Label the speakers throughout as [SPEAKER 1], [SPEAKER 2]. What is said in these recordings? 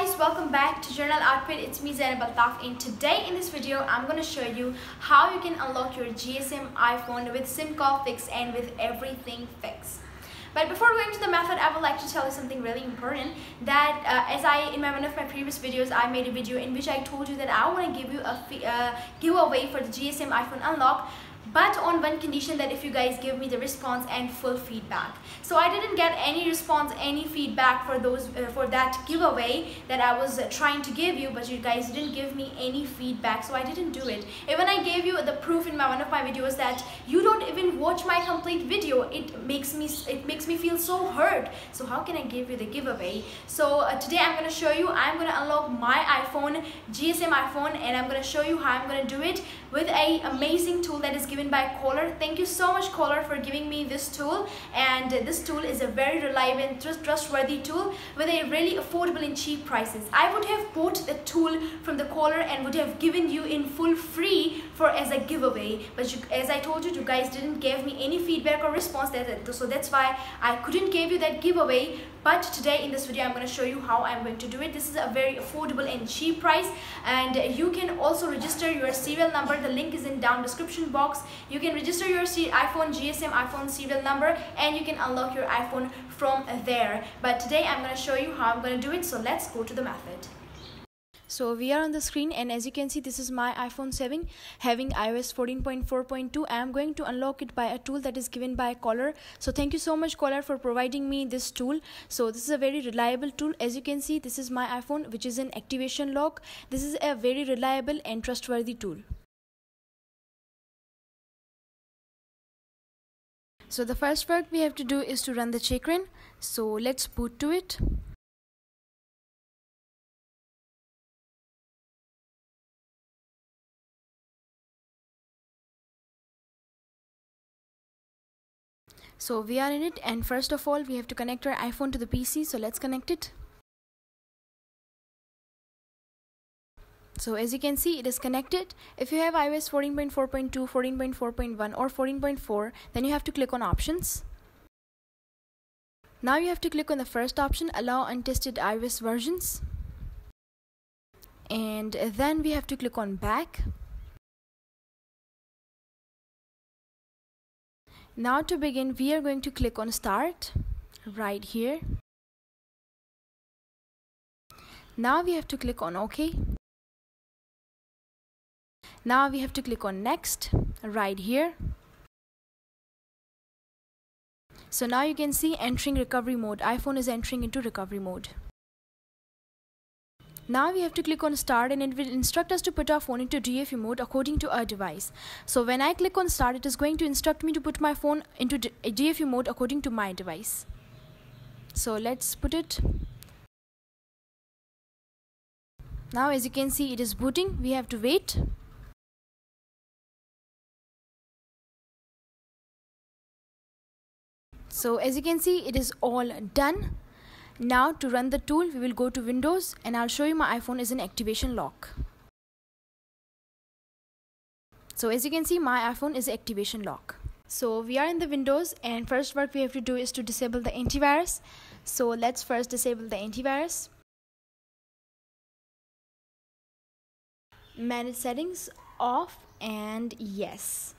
[SPEAKER 1] Guys, welcome back to Journal Outfit. It's me Zainab Altaf and today in this video I'm going to show you how you can unlock your GSM iPhone with SIM call fix and with everything fix. But before going to the method, I would like to tell you something really important that uh, as I, in my, one of my previous videos, I made a video in which I told you that I want to give you a uh, giveaway for the GSM iPhone unlock but on one condition that if you guys give me the response and full feedback. So i didn't get any response any feedback for those uh, for that giveaway that i was trying to give you but you guys didn't give me any feedback so i didn't do it. Even i gave you proof in my one of my videos that you don't even watch my complete video. It makes me it makes me feel so hurt. So how can i give you the giveaway? So uh, today i'm going to show you i'm going to unlock my iphone gsm iphone and i'm going to show you how i'm going to do it with a amazing tool that is given by Kohler. Thank you so much Kohler for giving me this tool. And this tool is a very reliable and trustworthy tool with a really affordable and cheap prices. I would have bought the tool from the Kohler and would have given you in full free for as a but you, as I told you you guys didn't give me any feedback or response that, so that's why I couldn't give you that giveaway. But today in this video I'm going to show you how I'm going to do it. This is a very affordable and cheap price and you can also register your serial number. The link is in down description box. You can register your iphone gsm iphone serial number and you can unlock your iphone from there. But today i'm going to show you how i'm going to do it. So let's go to the method so we are on the screen and as you can see this is my iphone 7 having ios 14.4.2 i am going to unlock it by a tool that is given by caller. So thank you so much caller for providing me this tool. So this is a very reliable tool. As you can see this is my iphone which is an activation lock. This is a very reliable and trustworthy tool. So the first work we have to do is to run the checkra. So let's boot to it. So we are in it and first of all we have to connect our iPhone to the PC so let's connect it. So as you can see, it is connected. If you have iOS 14.4.2, 14.4.1 or 14.4, then you have to click on options. Now you have to click on the first option, allow untested iOS versions. And then we have to click on back. Now to begin, we are going to click on start right here. Now we have to click on OK. Now we have to click on next right here. So now you can see entering recovery mode. iPhone is entering into recovery mode. Now we have to click on start and it will instruct us to put our phone into DFU mode according to our device. So when I click on start, it is going to instruct me to put my phone into DFU eh, mode according to my device. So let's put it. Now as you can see, it is booting. We have to wait. so as you can see it is all done now to run the tool we will go to windows and I'll show you my iPhone is in activation lock. So as you can see my iPhone is activation lock. So we are in the windows and first what we have to do is to disable the antivirus. So let's first disable the antivirus. Manage settings off and yes.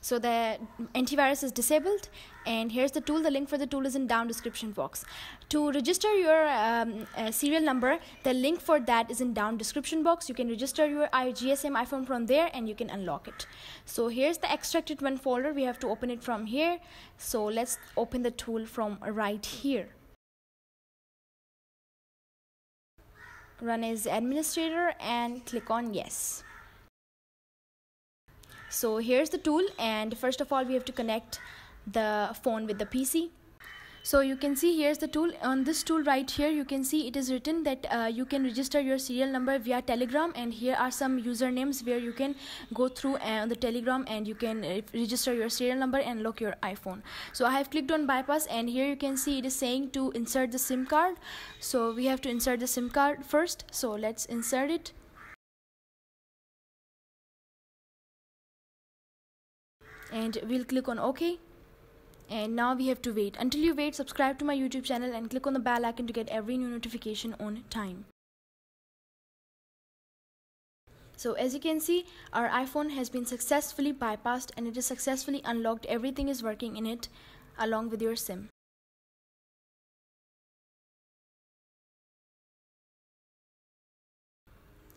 [SPEAKER 1] So the antivirus is disabled and here's the tool. The link for the tool is in down description box. To register your um, uh, serial number the link for that is in down description box. You can register your gsm iphone from there and you can unlock it. So here's the extracted one folder. We have to open it from here. So let's open the tool from right here. Run as administrator and click on yes. So here's the tool. And first of all we have to connect the phone with the PC so you can see here's the tool. On this tool right here you can see it is written that uh, you can register your serial number via telegram and here are some usernames where you can go through uh, the telegram and you can uh, register your serial number and lock your iphone. So i have clicked on bypass and here you can see it is saying to insert the sim card. So we have to insert the sim card first. So let's insert it. And we'll click on OK and now we have to wait. Until you wait subscribe to my youtube channel and click on the bell icon to get every new notification on time. So as you can see our iphone has been successfully bypassed and it is successfully unlocked everything is working in it along with your sim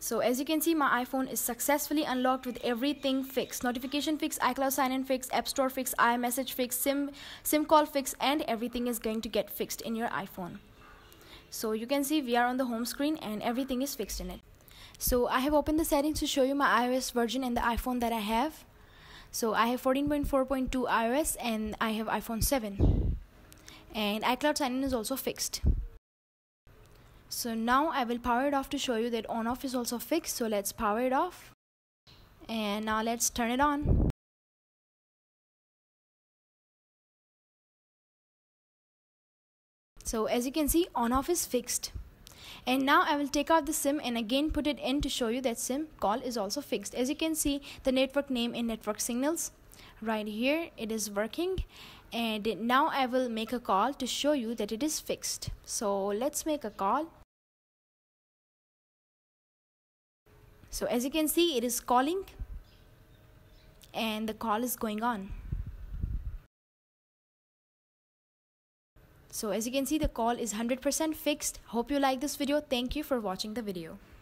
[SPEAKER 1] So as you can see, my iPhone is successfully unlocked with everything fixed. Notification fix, iCloud sign-in fix, App Store fix, iMessage fix, SIM, SIM call fix, and everything is going to get fixed in your iPhone. So you can see we are on the home screen and everything is fixed in it. So I have opened the settings to show you my iOS version and the iPhone that I have. So I have 14.4.2 iOS and I have iPhone 7. And iCloud sign-in is also fixed. So now I will power it off to show you that on off is also fixed. So let's power it off. And now let's turn it on. So as you can see on off is fixed. And now I will take out the SIM and again put it in to show you that SIM call is also fixed. As you can see the network name in network signals right here it is working and now I will make a call to show you that it is fixed. So let's make a call. So as you can see, it is calling and the call is going on. So as you can see, the call is 100% fixed. Hope you like this video. Thank you for watching the video.